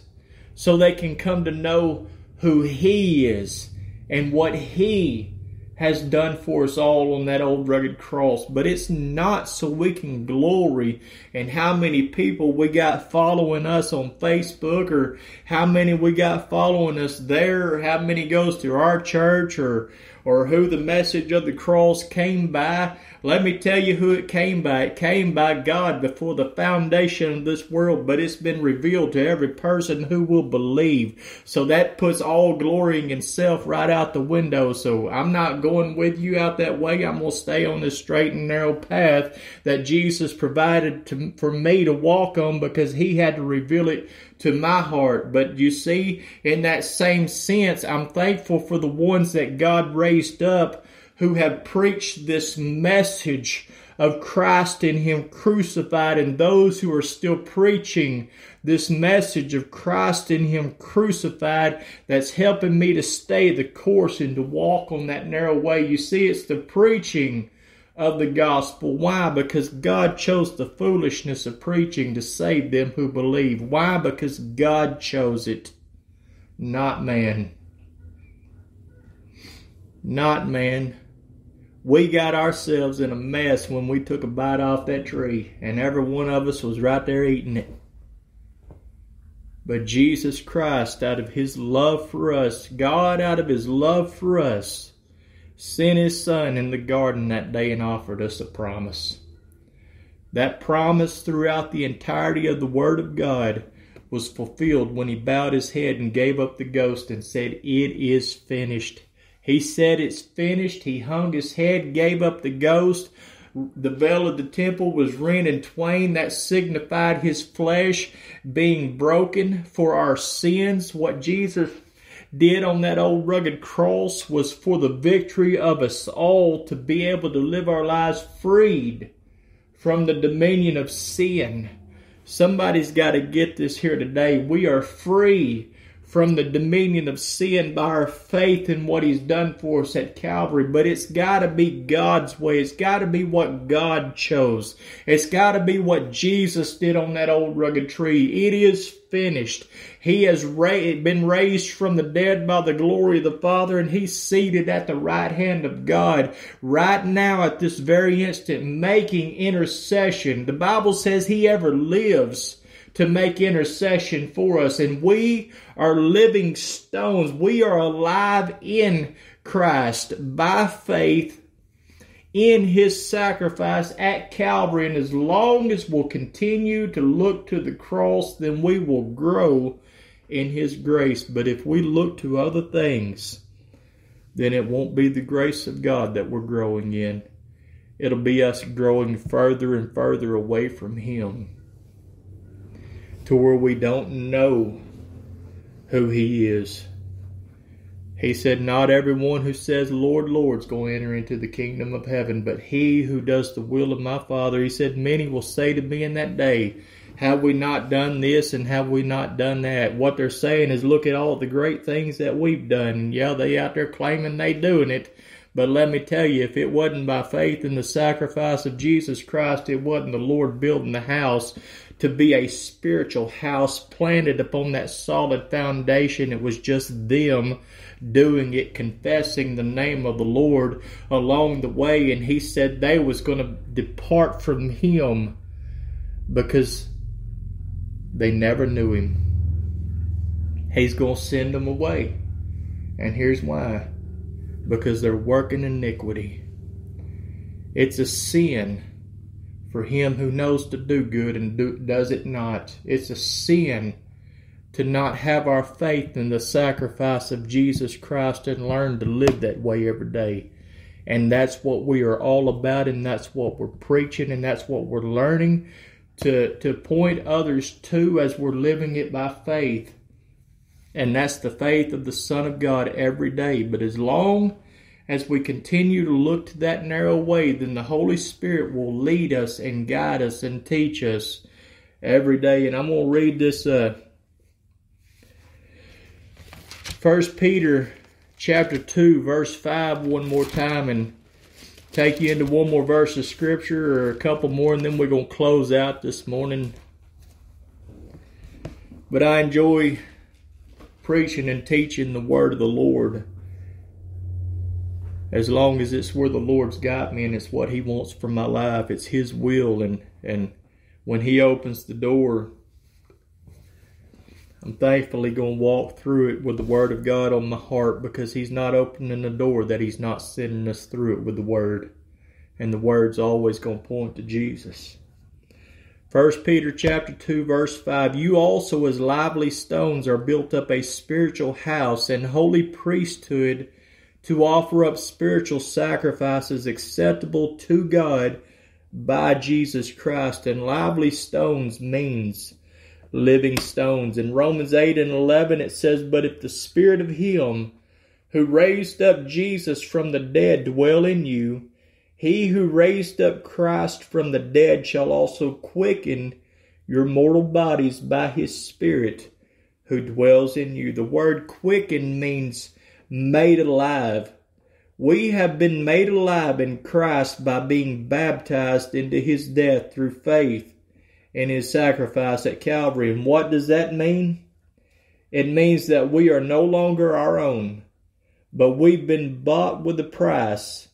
so they can come to know who He is and what He has done for us all on that old rugged cross. But it's not so we can glory in how many people we got following us on Facebook or how many we got following us there or how many goes to our church or or who the message of the cross came by. Let me tell you who it came by. It came by God before the foundation of this world, but it's been revealed to every person who will believe. So that puts all glorying in self right out the window. So I'm not going with you out that way. I'm going to stay on this straight and narrow path that Jesus provided to, for me to walk on because he had to reveal it to my heart. But you see, in that same sense, I'm thankful for the ones that God raised up who have preached this message of Christ in Him crucified, and those who are still preaching this message of Christ in Him crucified that's helping me to stay the course and to walk on that narrow way. You see, it's the preaching of the gospel. Why? Because God chose the foolishness of preaching to save them who believe. Why? Because God chose it, not man. Not man. We got ourselves in a mess when we took a bite off that tree, and every one of us was right there eating it. But Jesus Christ, out of His love for us, God, out of His love for us, sent his son in the garden that day and offered us a promise. That promise throughout the entirety of the Word of God was fulfilled when he bowed his head and gave up the ghost and said, It is finished. He said, It's finished. He hung his head, gave up the ghost. The veil of the temple was rent in twain. That signified his flesh being broken for our sins. What Jesus did on that old rugged cross was for the victory of us all to be able to live our lives freed from the dominion of sin. Somebody's got to get this here today. We are free from the dominion of sin by our faith in what He's done for us at Calvary. But it's got to be God's way. It's got to be what God chose. It's got to be what Jesus did on that old rugged tree. It is finished. He has ra- been raised from the dead by the glory of the Father, and He's seated at the right hand of God right now at this very instant, making intercession. The Bible says He ever lives to make intercession for us. And we are living stones. We are alive in Christ by faith in his sacrifice at Calvary. And as long as we'll continue to look to the cross, then we will grow in his grace. But if we look to other things, then it won't be the grace of God that we're growing in. It'll be us growing further and further away from him to where we don't know who he is. He said, Not everyone who says, Lord, Lord, is going to enter into the kingdom of heaven, but he who does the will of my Father. He said, Many will say to me in that day, Have we not done this and have we not done that? What they're saying is, Look at all the great things that we've done. Yeah, they out there claiming they doing it. But let me tell you, if it wasn't by faith in the sacrifice of Jesus Christ, it wasn't the Lord building the house to be a spiritual house planted upon that solid foundation. It was just them doing it, confessing the name of the Lord along the way. And he said they was going to depart from him because they never knew him. He's going to send them away. And here's why because they're working iniquity. It's a sin for him who knows to do good and do, does it not. It's a sin to not have our faith in the sacrifice of Jesus Christ and learn to live that way every day. And that's what we are all about, and that's what we're preaching, and that's what we're learning to, to point others to as we're living it by faith. And that's the faith of the Son of God every day. But as long as we continue to look to that narrow way, then the Holy Spirit will lead us and guide us and teach us every day. And I'm going to read this uh, First Peter chapter 2, verse 5 one more time and take you into one more verse of Scripture or a couple more, and then we're going to close out this morning. But I enjoy preaching and teaching the Word of the Lord as long as it's where the Lord's got me and it's what He wants for my life. It's His will, and and when He opens the door, I'm thankfully going to walk through it with the Word of God on my heart because He's not opening the door that He's not sending us through it with the Word, and the Word's always going to point to Jesus. First Peter chapter 2 verse 5 You also as lively stones are built up a spiritual house and holy priesthood to offer up spiritual sacrifices acceptable to God by Jesus Christ. And lively stones means living stones. In Romans 8 and 11 it says, But if the Spirit of Him who raised up Jesus from the dead dwell in you, he who raised up Christ from the dead shall also quicken your mortal bodies by his Spirit who dwells in you. The word quicken means made alive. We have been made alive in Christ by being baptized into his death through faith in his sacrifice at Calvary. And what does that mean? It means that we are no longer our own, but we've been bought with a price.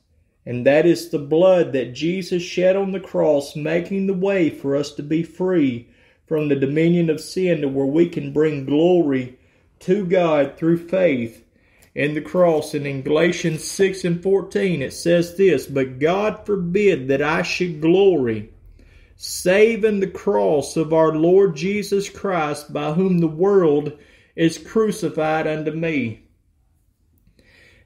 And that is the blood that Jesus shed on the cross, making the way for us to be free from the dominion of sin to where we can bring glory to God through faith in the cross. And in Galatians 6 and 14, it says this But God forbid that I should glory, save in the cross of our Lord Jesus Christ, by whom the world is crucified unto me.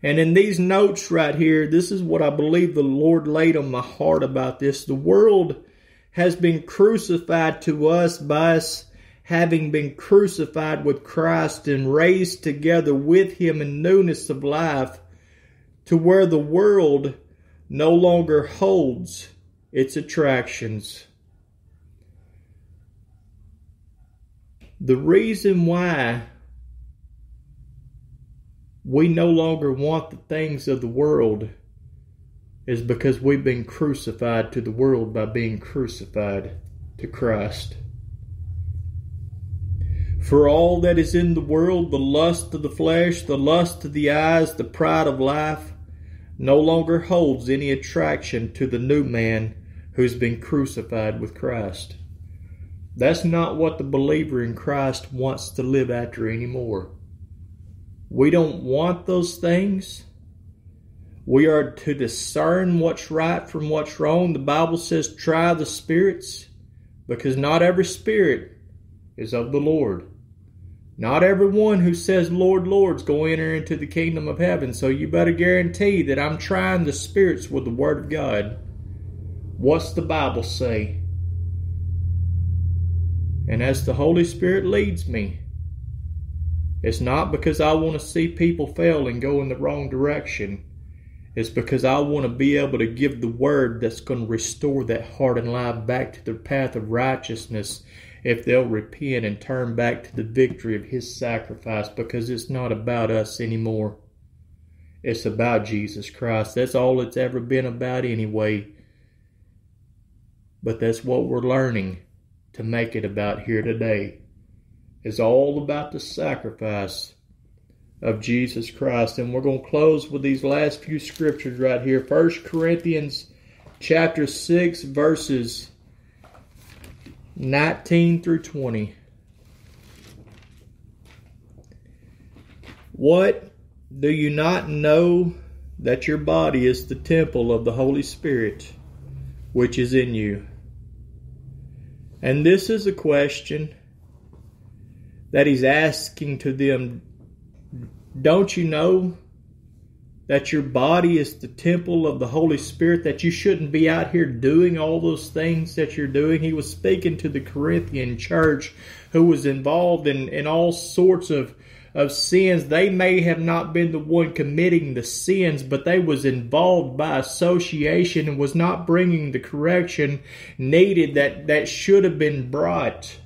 And in these notes right here, this is what I believe the Lord laid on my heart about this. The world has been crucified to us by us having been crucified with Christ and raised together with him in newness of life, to where the world no longer holds its attractions. The reason why we no longer want the things of the world is because we've been crucified to the world by being crucified to Christ. For all that is in the world, the lust of the flesh, the lust of the eyes, the pride of life, no longer holds any attraction to the new man who's been crucified with Christ. That's not what the believer in Christ wants to live after anymore. We don't want those things. We are to discern what's right from what's wrong. The Bible says, try the spirits, because not every spirit is of the Lord. Not everyone who says, Lord, Lord's going to enter into the kingdom of heaven. So you better guarantee that I'm trying the spirits with the Word of God. What's the Bible say? And as the Holy Spirit leads me, it's not because I want to see people fail and go in the wrong direction. It's because I want to be able to give the word that's going to restore that heart and life back to the path of righteousness if they'll repent and turn back to the victory of his sacrifice because it's not about us anymore. It's about Jesus Christ. That's all it's ever been about anyway. But that's what we're learning to make it about here today. It's all about the sacrifice of Jesus Christ. And we're going to close with these last few scriptures right here. First Corinthians chapter 6 verses 19 through 20. What do you not know that your body is the temple of the Holy Spirit which is in you? And this is a question that he's asking to them. Don't you know that your body is the temple of the Holy Spirit, that you shouldn't be out here doing all those things that you're doing. He was speaking to the Corinthian church who was involved in, in all sorts of of sins they may have not been the one committing the sins but they was involved by association and was not bringing the correction needed that that should have been brought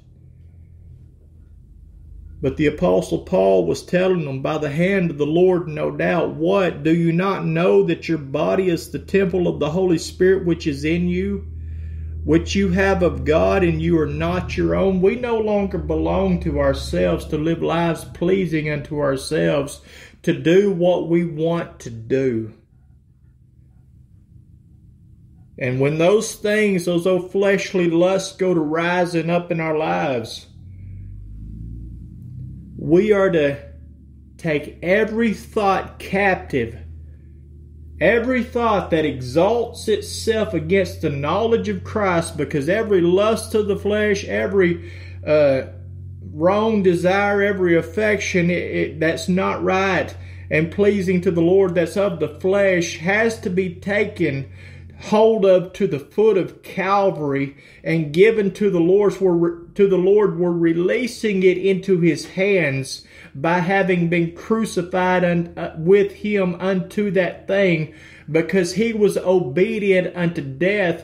but the Apostle Paul was telling them, by the hand of the Lord, no doubt, what? Do you not know that your body is the temple of the Holy Spirit which is in you, which you have of God, and you are not your own? We no longer belong to ourselves to live lives pleasing unto ourselves, to do what we want to do. And when those things, those old fleshly lusts go to rising up in our lives, we are to take every thought captive, every thought that exalts itself against the knowledge of Christ, because every lust of the flesh, every uh, wrong desire, every affection it, it, that's not right and pleasing to the Lord, that's of the flesh, has to be taken hold of to the foot of Calvary and given to the Lord were, to the Lord we're releasing it into his hands by having been crucified un, uh, with him unto that thing because he was obedient unto death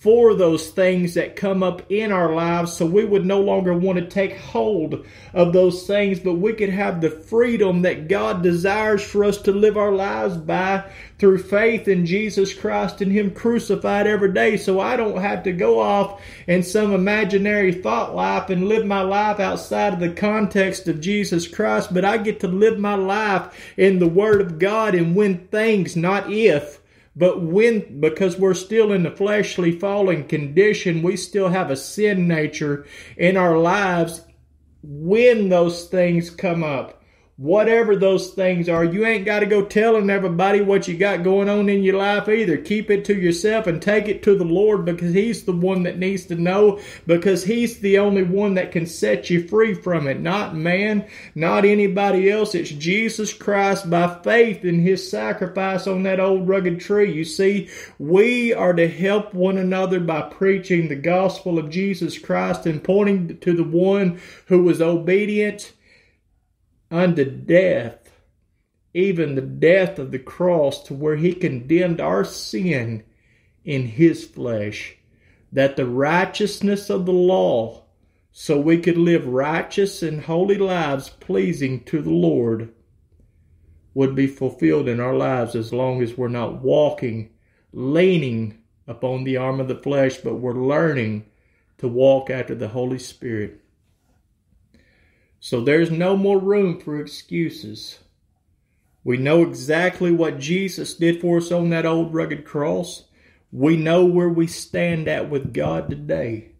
for those things that come up in our lives so we would no longer want to take hold of those things but we could have the freedom that God desires for us to live our lives by through faith in Jesus Christ and Him crucified every day. So I don't have to go off in some imaginary thought life and live my life outside of the context of Jesus Christ but I get to live my life in the Word of God and win things not if but when, because we're still in the fleshly fallen condition, we still have a sin nature in our lives. When those things come up, whatever those things are. You ain't got to go telling everybody what you got going on in your life either. Keep it to yourself and take it to the Lord because He's the one that needs to know because He's the only one that can set you free from it. Not man, not anybody else. It's Jesus Christ by faith in His sacrifice on that old rugged tree. You see, we are to help one another by preaching the gospel of Jesus Christ and pointing to the one who was obedient unto death, even the death of the cross, to where he condemned our sin in his flesh, that the righteousness of the law, so we could live righteous and holy lives pleasing to the Lord, would be fulfilled in our lives as long as we're not walking, leaning upon the arm of the flesh, but we're learning to walk after the Holy Spirit. So there's no more room for excuses. We know exactly what Jesus did for us on that old rugged cross. We know where we stand at with God today.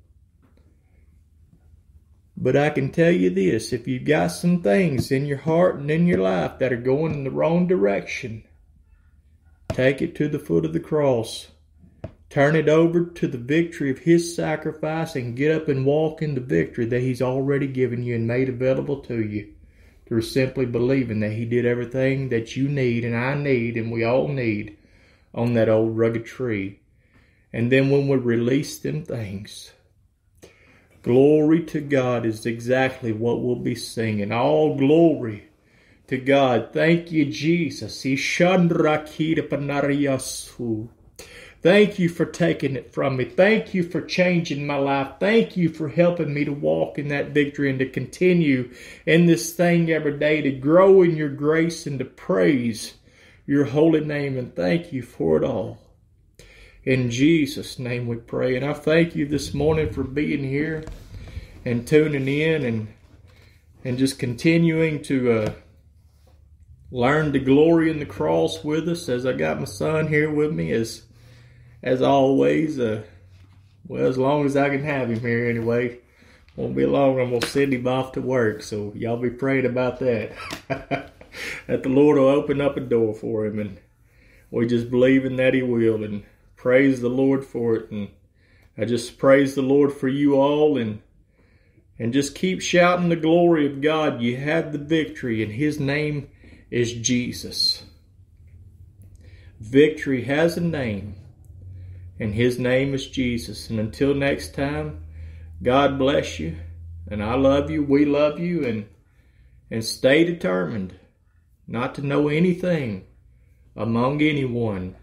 But I can tell you this if you've got some things in your heart and in your life that are going in the wrong direction, take it to the foot of the cross. Turn it over to the victory of His sacrifice and get up and walk in the victory that He's already given you and made available to you through simply believing that He did everything that you need and I need and we all need on that old rugged tree. And then when we release them things, Glory to God is exactly what we'll be singing. All glory to God. Thank you, Jesus. Thank you for taking it from me. Thank you for changing my life. Thank you for helping me to walk in that victory and to continue in this thing every day, to grow in your grace and to praise your holy name. And thank you for it all. In Jesus' name we pray. And I thank you this morning for being here and tuning in and and just continuing to uh, learn the glory in the cross with us as I got my son here with me as as always. Uh, well, as long as I can have him here anyway. Won't be long. I'm gonna send him off to work, so y'all be praying about that. [LAUGHS] that the Lord will open up a door for him, and we just believe in that He will. And praise the Lord for it. And I just praise the Lord for you all and and just keep shouting the glory of God. You have the victory, and His name is Jesus. Victory has a name, and His name is Jesus. And until next time, God bless you, and I love you, we love you, and and stay determined not to know anything among anyone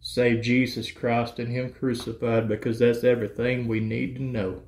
save Jesus Christ and Him crucified because that's everything we need to know.